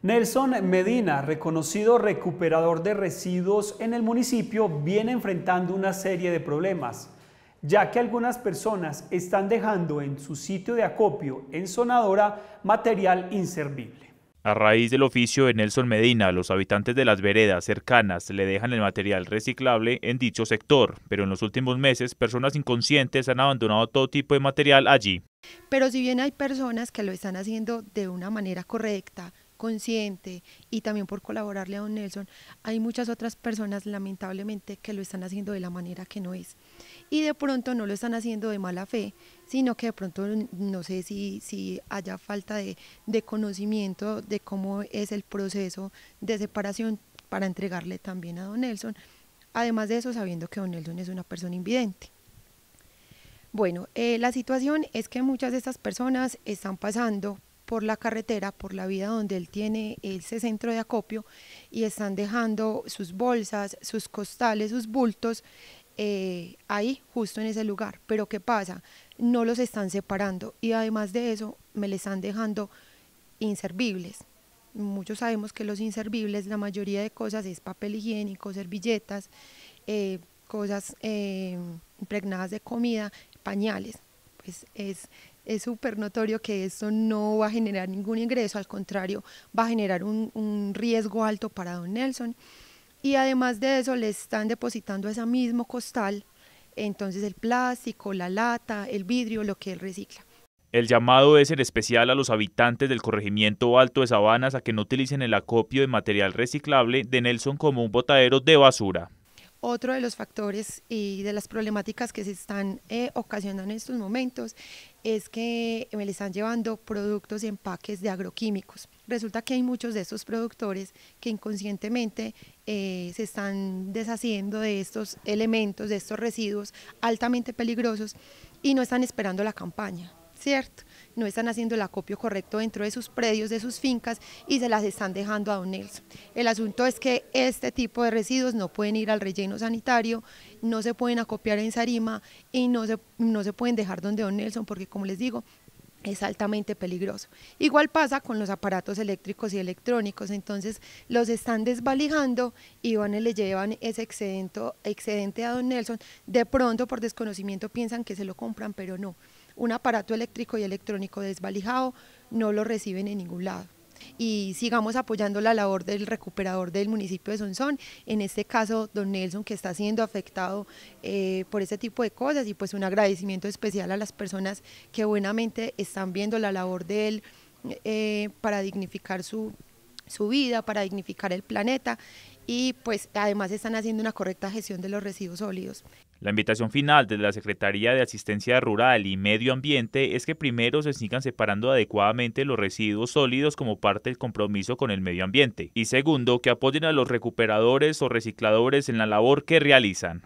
Nelson Medina, reconocido recuperador de residuos en el municipio, viene enfrentando una serie de problemas, ya que algunas personas están dejando en su sitio de acopio en Sonadora material inservible. A raíz del oficio de Nelson Medina, los habitantes de las veredas cercanas le dejan el material reciclable en dicho sector, pero en los últimos meses personas inconscientes han abandonado todo tipo de material allí. Pero si bien hay personas que lo están haciendo de una manera correcta, consciente y también por colaborarle a don Nelson, hay muchas otras personas lamentablemente que lo están haciendo de la manera que no es. Y de pronto no lo están haciendo de mala fe, sino que de pronto no sé si, si haya falta de, de conocimiento de cómo es el proceso de separación para entregarle también a don Nelson. Además de eso, sabiendo que don Nelson es una persona invidente. Bueno, eh, la situación es que muchas de estas personas están pasando por la carretera, por la vía donde él tiene ese centro de acopio y están dejando sus bolsas, sus costales, sus bultos eh, ahí, justo en ese lugar. Pero ¿qué pasa? No los están separando y además de eso me les están dejando inservibles. Muchos sabemos que los inservibles, la mayoría de cosas es papel higiénico, servilletas, eh, cosas eh, impregnadas de comida, pañales. Pues es es súper notorio que esto no va a generar ningún ingreso, al contrario, va a generar un, riesgo alto para don Nelson. Y además de eso, le están depositando ese mismo costal, entonces el plástico, la lata, el vidrio, lo que él recicla. El llamado es en especial a los habitantes del corregimiento Alto de Sabanas a que no utilicen el acopio de material reciclable de Nelson como un botadero de basura. Otro de los factores y de las problemáticas que se están eh, ocasionando en estos momentos es que me le están llevando productos y empaques de agroquímicos. Resulta que hay muchos de estos productores que inconscientemente eh, se están deshaciendo de estos elementos, de estos residuos altamente peligrosos y no están esperando la campaña, ¿cierto? No están haciendo el acopio correcto dentro de sus predios, de sus fincas y se las están dejando a don Nelson. El asunto es que este tipo de residuos no pueden ir al relleno sanitario, no se pueden acopiar en Sarima y no se, no se pueden dejar donde don Nelson porque como les digo, es altamente peligroso. Igual pasa con los aparatos eléctricos y electrónicos, entonces los están desvalijando y van y le llevan ese excedente, excedente a don Nelson. De pronto por desconocimiento piensan que se lo compran, pero no un aparato eléctrico y electrónico desvalijado no lo reciben en ningún lado y sigamos apoyando la labor del recuperador del municipio de Sonsón, en este caso don Nelson que está siendo afectado eh, por este tipo de cosas y pues un agradecimiento especial a las personas que buenamente están viendo la labor de él eh, para dignificar su, su vida, para dignificar el planeta y pues además están haciendo una correcta gestión de los residuos sólidos. La invitación final desde la Secretaría de Asistencia Rural y Medio Ambiente es que primero se sigan separando adecuadamente los residuos sólidos como parte del compromiso con el medio ambiente y segundo que apoyen a los recuperadores o recicladores en la labor que realizan.